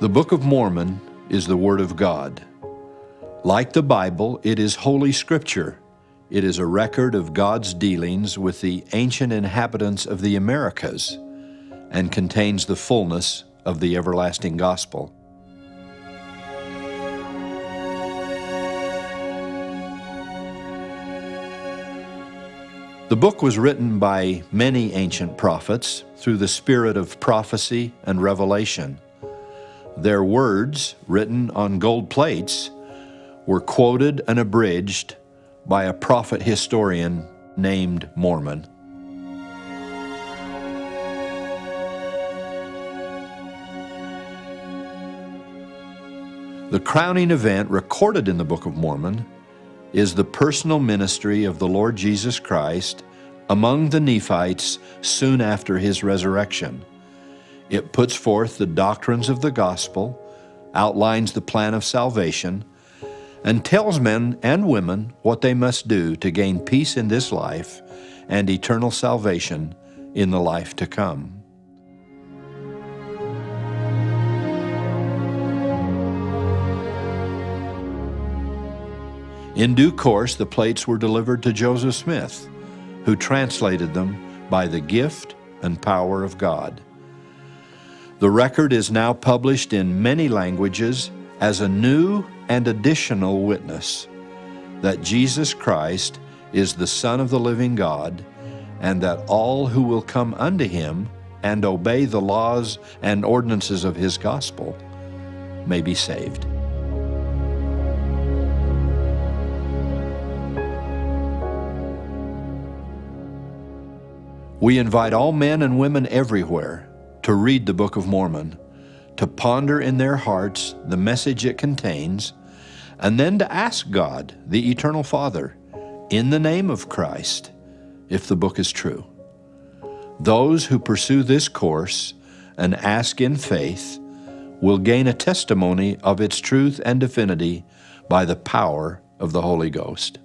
The Book of Mormon is the Word of God. Like the Bible, it is Holy Scripture. It is a record of God's dealings with the ancient inhabitants of the Americas and contains the fullness of the everlasting gospel. The book was written by many ancient prophets through the spirit of prophecy and revelation. Their words, written on gold plates, were quoted and abridged by a prophet historian named Mormon. The crowning event recorded in the Book of Mormon is the personal ministry of the Lord Jesus Christ among the Nephites soon after his resurrection. It puts forth the doctrines of the gospel, outlines the plan of salvation, and tells men and women what they must do to gain peace in this life and eternal salvation in the life to come. In due course, the plates were delivered to Joseph Smith, who translated them by the gift and power of God. The record is now published in many languages as a new and additional witness that Jesus Christ is the Son of the living God, and that all who will come unto him and obey the laws and ordinances of his gospel may be saved. We invite all men and women everywhere to read the Book of Mormon, to ponder in their hearts the message it contains, and then to ask God, the Eternal Father, in the name of Christ, if the book is true. Those who pursue this course and ask in faith will gain a testimony of its truth and divinity by the power of the Holy Ghost.